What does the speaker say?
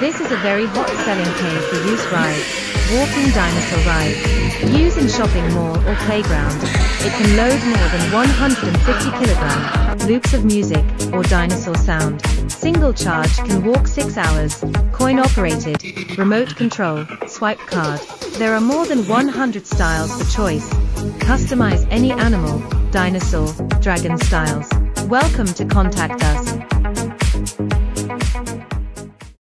This is a very hot selling cave for use ride, walking dinosaur ride. use in shopping mall or playground, it can load more than 150 kg. loops of music or dinosaur sound. Single charge can walk 6 hours, coin operated, remote control, swipe card. There are more than 100 styles for choice. Customize any animal, dinosaur, dragon styles. Welcome to contact us.